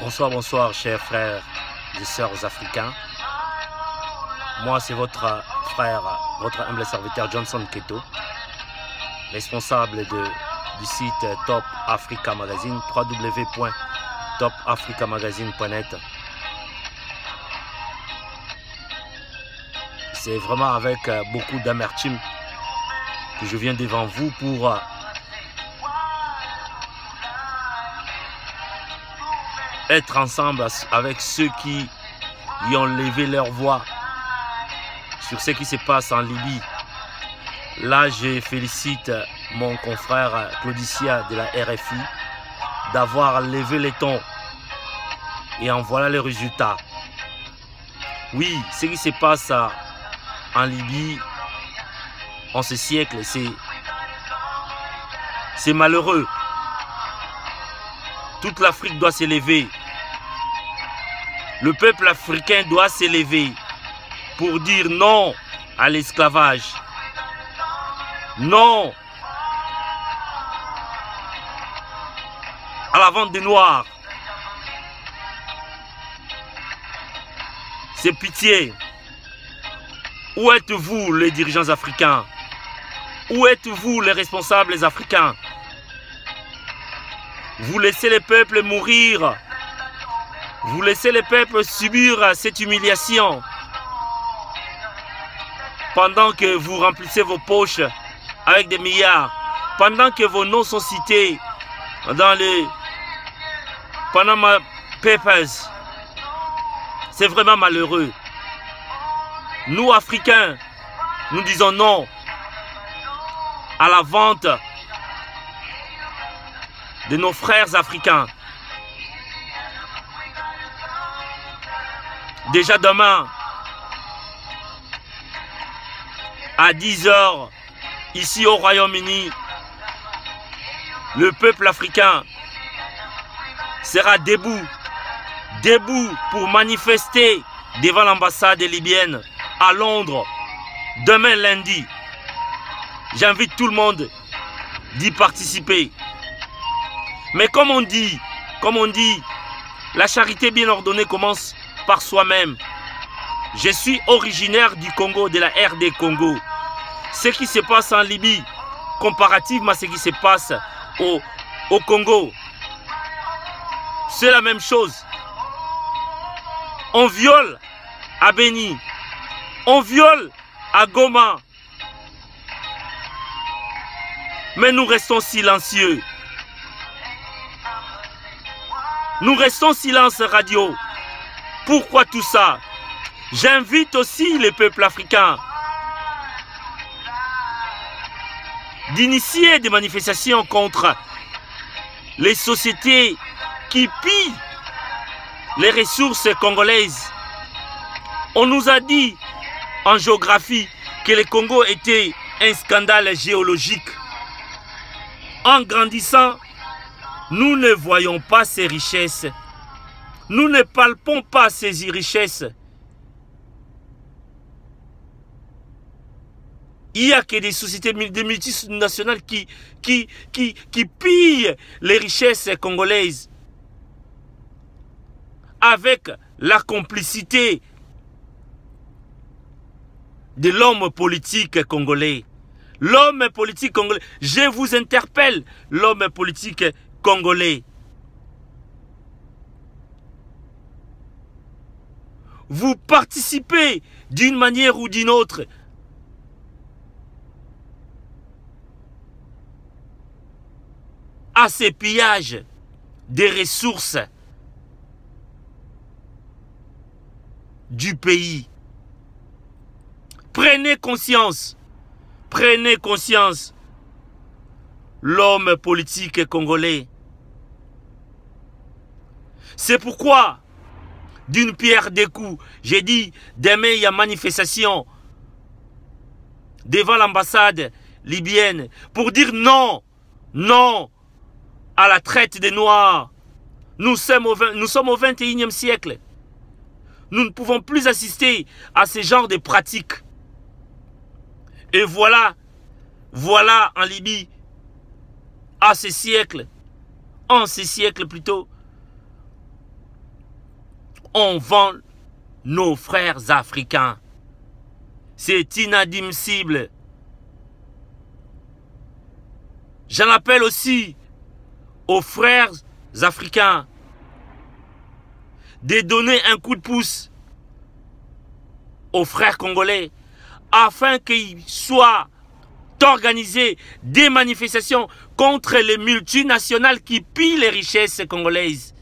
Bonsoir, bonsoir, chers frères et sœurs africains. Moi, c'est votre frère, votre humble serviteur Johnson Keto, responsable du site Top Africa Magazine, www.topafricamagazine.net. C'est vraiment avec beaucoup d'amertume que je viens devant vous pour être ensemble avec ceux qui y ont levé leur voix sur ce qui se passe en Libye. Là, je félicite mon confrère Claudicia de la RFI d'avoir levé les tons. Et en voilà le résultat. Oui, ce qui se passe en Libye en ce siècle, c'est malheureux. Toute l'Afrique doit s'élever. Le peuple africain doit s'élever pour dire non à l'esclavage. Non à la vente des noirs. C'est pitié. Où êtes-vous les dirigeants africains? Où êtes-vous les responsables africains? Vous laissez les peuples mourir. Vous laissez les peuples subir cette humiliation. Pendant que vous remplissez vos poches avec des milliards. Pendant que vos noms sont cités dans les Panama Papers. C'est vraiment malheureux. Nous, Africains, nous disons non à la vente de nos frères africains. Déjà demain, à 10h, ici au Royaume-Uni, le peuple africain sera debout, debout pour manifester devant l'ambassade libyenne à Londres demain lundi. J'invite tout le monde d'y participer. Mais comme on dit, comme on dit, la charité bien ordonnée commence soi-même. Je suis originaire du Congo, de la RD Congo. Ce qui se passe en Libye, comparativement à ce qui se passe au, au Congo, c'est la même chose. On viole à Beni, on viole à Goma. Mais nous restons silencieux. Nous restons silence radio. Pourquoi tout ça? J'invite aussi les peuples africains d'initier des manifestations contre les sociétés qui pillent les ressources congolaises. On nous a dit en géographie que le Congo était un scandale géologique. En grandissant, nous ne voyons pas ces richesses. Nous ne palpons pas ces richesses. Il n'y a que des sociétés des multinationales qui, qui, qui, qui pillent les richesses congolaises avec la complicité de l'homme politique congolais. L'homme politique congolais, je vous interpelle, l'homme politique congolais. Vous participez d'une manière ou d'une autre à ces pillages des ressources du pays. Prenez conscience, prenez conscience, l'homme politique congolais. C'est pourquoi, d'une pierre des coups, j'ai dit, demain il y a manifestation devant l'ambassade libyenne pour dire non, non à la traite des Noirs. Nous sommes au, nous sommes au 21e siècle. Nous ne pouvons plus assister à ce genre de pratiques. Et voilà, voilà en Libye, à ce siècle, en ce siècle plutôt, on vend nos frères africains. C'est inadmissible. J'en appelle aussi aux frères africains de donner un coup de pouce aux frères congolais afin qu'ils soient organisés des manifestations contre les multinationales qui pillent les richesses congolaises.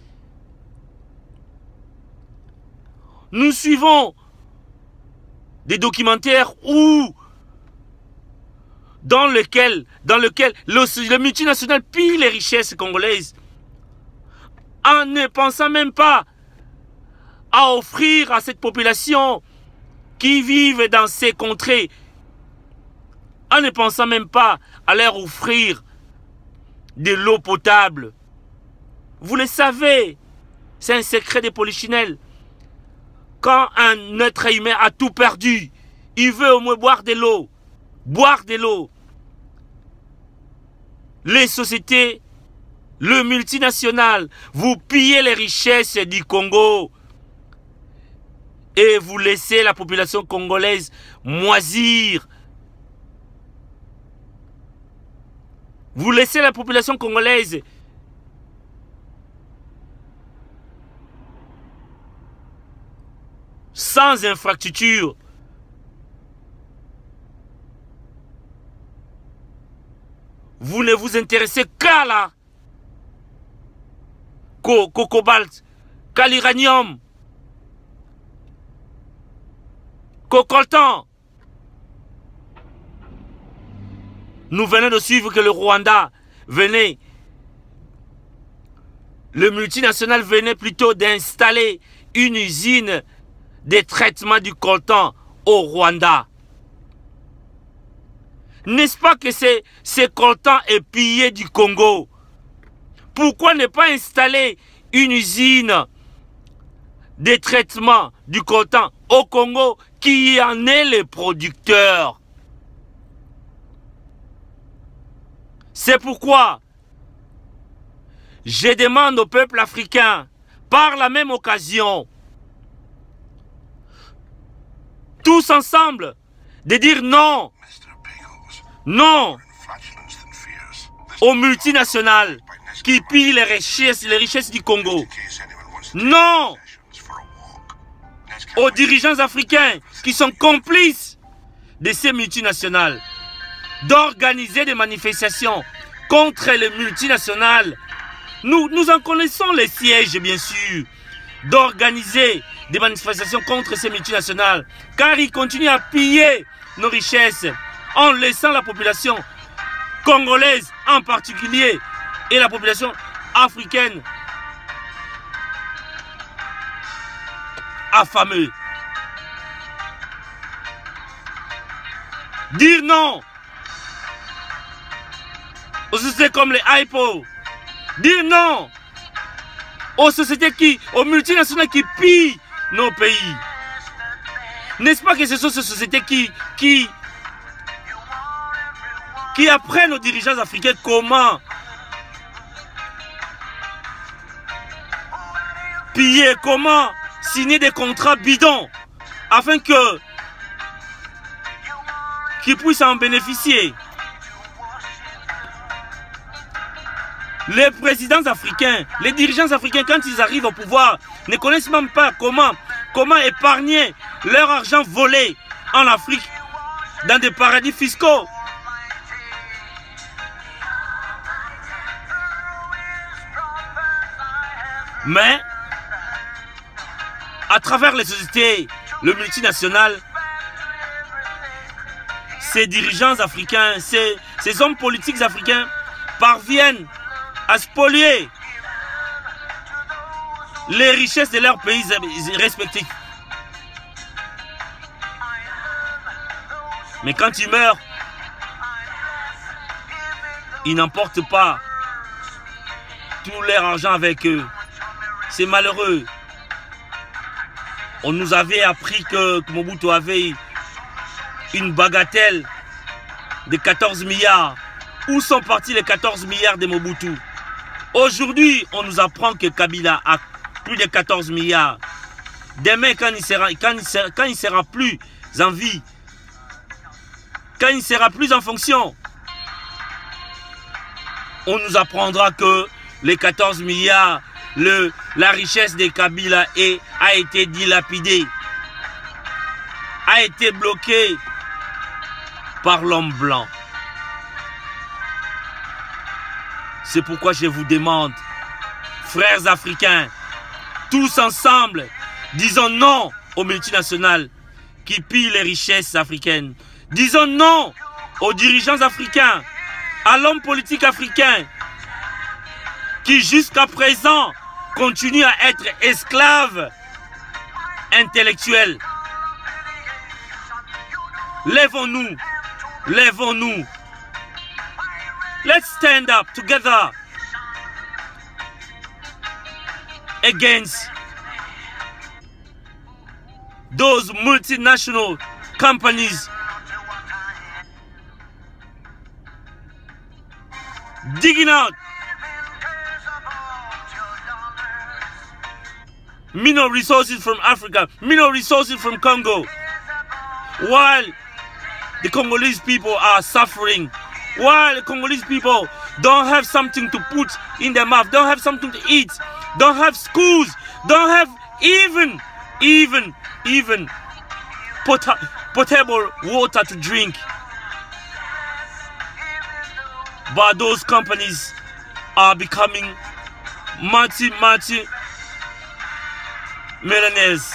Nous suivons des documentaires où dans lequel, dans lequel le, le multinational pille les richesses congolaises en ne pensant même pas à offrir à cette population qui vivent dans ces contrées, en ne pensant même pas à leur offrir de l'eau potable. Vous le savez, c'est un secret des polichinelles. Quand un être humain a tout perdu, il veut au moins boire de l'eau. Boire de l'eau. Les sociétés, le multinational, vous pillez les richesses du Congo et vous laissez la population congolaise moisir. Vous laissez la population congolaise sans infrastructure. Vous ne vous intéressez qu'à la cobalt, qu'à l'uranium, Cocoltan. Nous venons de suivre que le Rwanda venait, le multinational venait plutôt d'installer une usine de traitement du coltan au Rwanda. N'est-ce pas que ce coltan est pillé du Congo? Pourquoi ne pas installer une usine de traitement du coltan au Congo qui en est le producteur. C'est pourquoi je demande au peuple africain, par la même occasion, tous ensemble, de dire non, non aux multinationales qui pillent les richesses, les richesses du Congo. Non aux dirigeants africains qui sont complices de ces multinationales d'organiser des manifestations contre les multinationales. Nous, nous en connaissons les sièges, bien sûr, d'organiser des manifestations contre ces multinationales, car ils continuent à piller nos richesses en laissant la population congolaise en particulier et la population africaine affameux. Dire non aux sociétés comme les hypo. Dire non aux sociétés qui, aux multinationales qui pillent nos pays. N'est-ce pas que ce sont ces sociétés qui, qui, qui apprennent aux dirigeants africains comment piller, comment signer des contrats bidons afin que qu'ils puissent en bénéficier. Les présidents africains, les dirigeants africains, quand ils arrivent au pouvoir, ne connaissent même pas comment, épargner leur argent volé en Afrique dans des paradis fiscaux. Mais à travers les sociétés, le multinational, ces dirigeants africains, ces, ces hommes politiques africains parviennent à spolier les richesses de leurs pays respectifs. Mais quand ils meurent, ils n'emportent pas tout leur argent avec eux. C'est malheureux. On nous avait appris que, Mobutu avait une bagatelle de 14 milliards. Où sont partis les 14 milliards de Mobutu? Aujourd'hui, on nous apprend que Kabila a plus de 14 milliards. Demain, quand il sera, quand il sera, quand il sera plus en vie, quand il sera plus en fonction, on nous apprendra que les 14 milliards, la richesse des Kabila a été dilapidée, a été bloquée par l'homme blanc. C'est pourquoi je vous demande, frères africains, tous ensemble, disons non aux multinationales qui pillent les richesses africaines. Disons non aux dirigeants africains, à l'homme politique africain qui jusqu'à présent continue à être esclave intellectuel. Lèvons-nous, lèvons-nous. Let's stand up together against those multinational companies. Digging out mineral resources from Africa, mineral resources from Congo, while the Congolese people are suffering, while the Congolese people don't have something to put in their mouth, don't have something to eat, don't have schools, don't have even, even, even pot potable water to drink. But those companies are becoming multi, multi millionaires.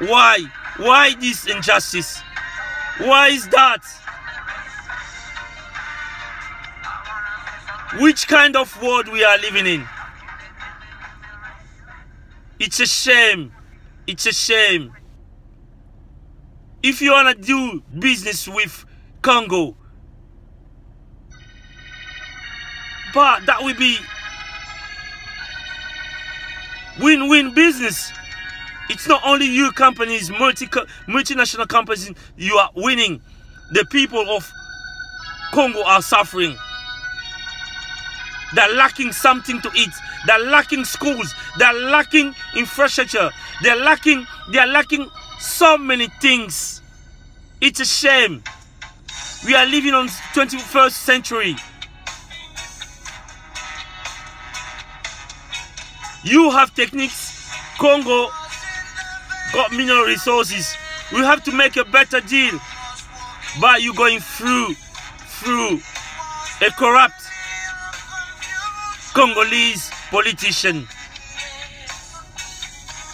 Why? Why this injustice? Why is that? Which kind of world we are living in? It's a shame. It's a shame. If you want to do business with Congo, but that will be win-win business. It's not only you companies, multi multinational companies, you are winning. The people of Congo are suffering. They're lacking something to eat. They're lacking schools. They're lacking infrastructure. They're lacking, they're lacking so many things. It's a shame. We are living on 21st century. You have techniques. Congo got mineral resources. We have to make a better deal. But you're going through, through a corrupt Congolese politician.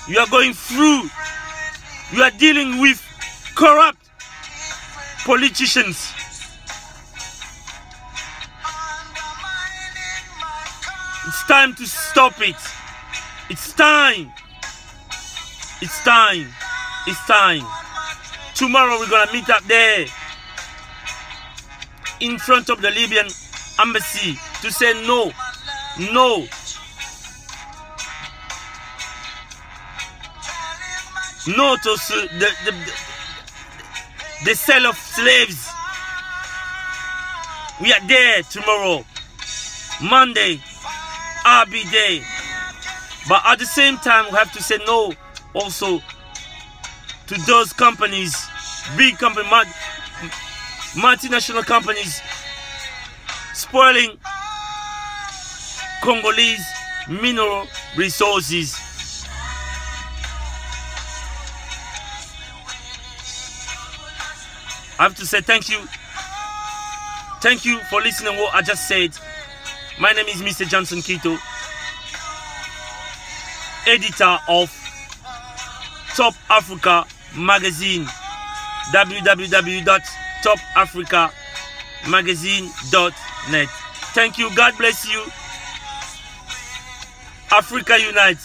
You are going through, you are dealing with corrupt politicians. It's time to stop it. It's time. It's time. It's time. Tomorrow we're gonna meet up there in front of the Libyan embassy to say no, no. No to the, the, the sale of slaves. We are there tomorrow. Monday, RB Day. But at the same time, we have to say no also to those companies, big company, multinational companies, spoiling Congolese mineral resources. I have to say thank you. Thank you for listening what I just said. My name is Mr. Johnson Kito, editor of Top Africa Magazine. www.topafricamagazine.net. Thank you. God bless you. Africa Unite.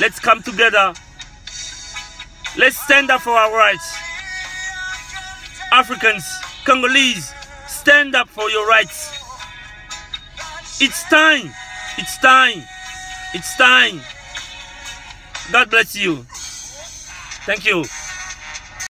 Let's come together. Let's stand up for our rights. Africans, Congolese, stand up for your rights. It's time. It's time. It's time. God bless you. Thank you.